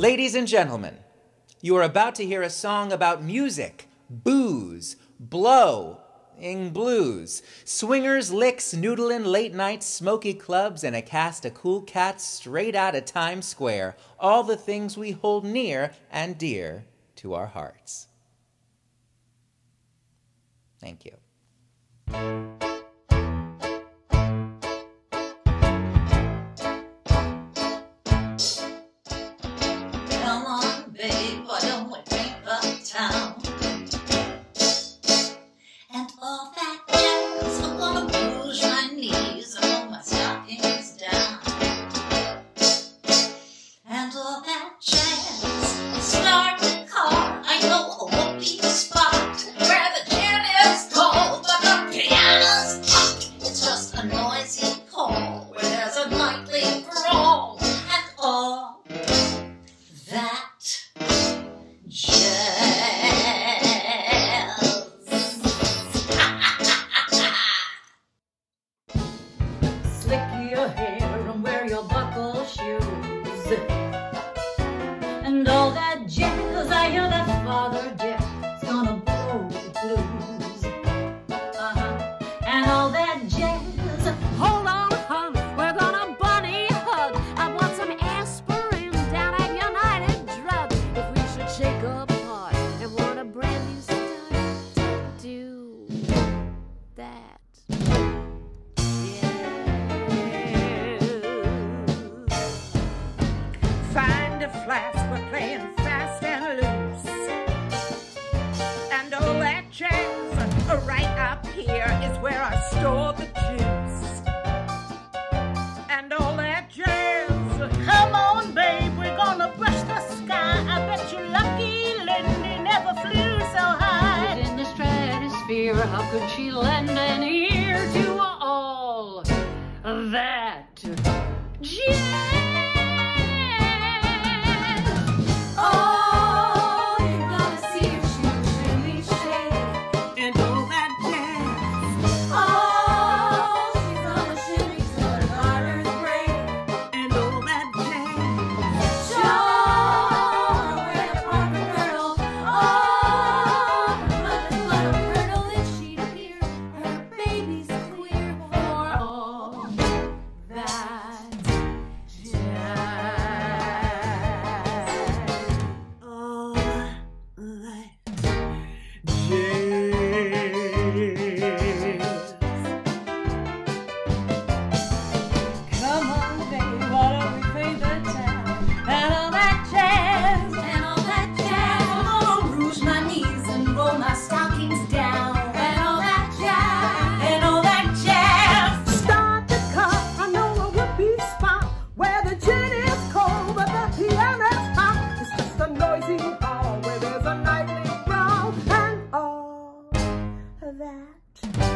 Ladies and gentlemen, you are about to hear a song about music, booze, blow, ing blues, swingers, licks, noodlin', late nights, smoky clubs, and a cast of cool cats straight out of Times Square. All the things we hold near and dear to our hearts. Thank you. Shoes. And all that jazz, I hear that Father Jack's Find a flask, we're playing fast and loose. And all that jazz, right up here is where I store the juice. And all that jazz, come on, babe, we're gonna brush the sky. I bet you're lucky Lindy never flew so high. In the stratosphere, how could she lend an ear to all that jazz? that.